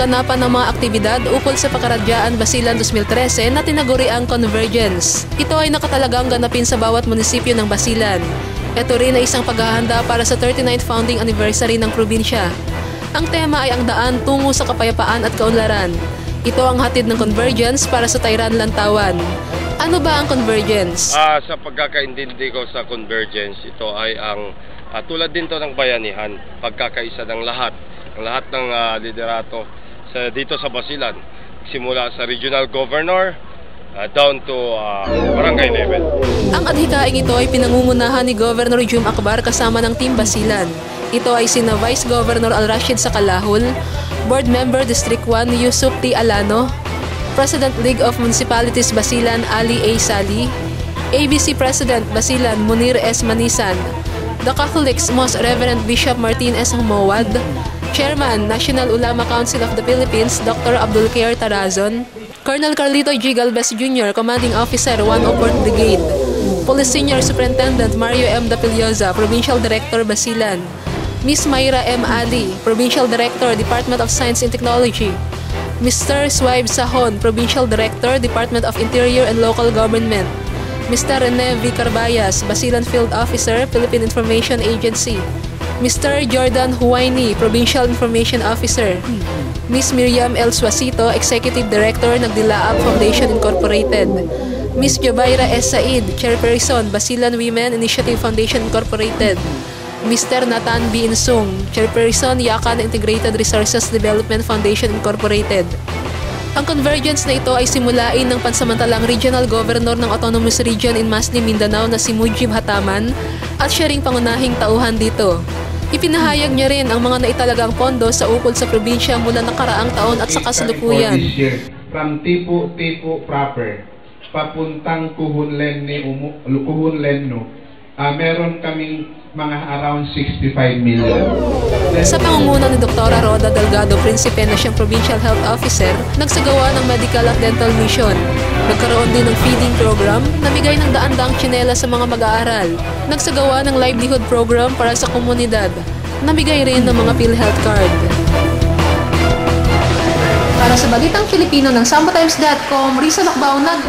kaganapan ng mga aktibidad ukol sa Pakaradyaan Basilan 2013 na tinaguri ang Convergence. Ito ay nakatalagang ganapin sa bawat munisipyo ng Basilan. Ito rin ay isang paghahanda para sa 39th founding anniversary ng probinsya. Ang tema ay ang daan tungo sa kapayapaan at kaunlaran. Ito ang hatid ng Convergence para sa Tayran Lantawan. Ano ba ang Convergence? Ah, sa pagkakaintindi ko sa convergence, ito ay ang ah, tulad din to ng bayanihan, pagkakaisa ng lahat, ang lahat ng ah, liderato sa dito sa Basilan, simula sa regional governor ah, down to ah, barangay level. Ang adhikaing ito ay pinangungunahan ni Governor Jum Akbar kasama ng Team Basilan. Ito ay sina Vice Governor Al Rashid Sakalahul, Board Member District 1 Yusuf T. Alano, President League of Municipalities Basilan Ali A. Sali, ABC President Basilan Munir S. Manisan, The Catholics Most Reverend Bishop Martin S. Humawad, Chairman National Ulama Council of the Philippines Dr. Abdul Kair Tarazon, Colonel Carlito G. Galvez Jr., Commanding Officer 104th Brigade, Police Senior Superintendent Mario M. Dapilioza, Provincial Director Basilan, Miss Mayra M. Ali, Provincial Director, Department of Science and Technology, Mr. Swibe Sahon, Provincial Director, Department of Interior and Local Government, Mr. Rene V. Carbayas, Basilan Field Officer, Philippine Information Agency, Mr. Jordan Huayni, Provincial Information Officer, Miss Miriam L. Suasito, Executive Director, Nagdilaab Foundation Incorporated, Miss Jobaira S. Said, Chairperson, Basilan Women Initiative Foundation Incorporated, Mr. Nathan B. Insung, Chairperson, Yakan Integrated Resources Development Foundation Incorporated. Ang convergence na ito ay simulain ng pansamantalang Regional Governor ng Autonomous Region in Masni, Mindanao na si Mujib Hataman at siya ring pangunahing tauhan dito. Ipinahayag niya rin ang mga naitalagang pondo sa ukol sa probinsya mula nakaraang taon at sa kasalukuyan. From Tipo Tipo proper, papuntang Kuhunlen ni Umu, Kuhunlen no, ah, meron kaming mga around 65 million. Sa pangunguna ni Dr. Roda Delgado Principe na siyang Provincial Health Officer, nagsagawa ng medical at dental mission. Nagkaroon din ng feeding program, namigay ng daan-daang tsinela sa mga mag-aaral. Nagsagawa ng livelihood program para sa komunidad. Namigay rin ng mga PhilHealth card. Para sa Balitang Filipino ng SamboTimes.com, Risa Lakbao nag